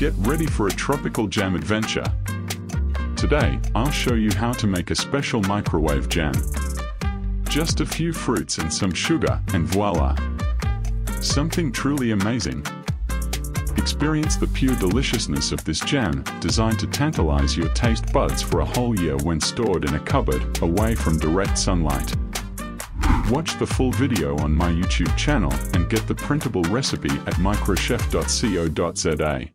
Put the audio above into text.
Get ready for a tropical jam adventure. Today, I'll show you how to make a special microwave jam. Just a few fruits and some sugar, and voila! Something truly amazing. Experience the pure deliciousness of this jam, designed to tantalize your taste buds for a whole year when stored in a cupboard, away from direct sunlight. Watch the full video on my YouTube channel and get the printable recipe at microchef.co.za.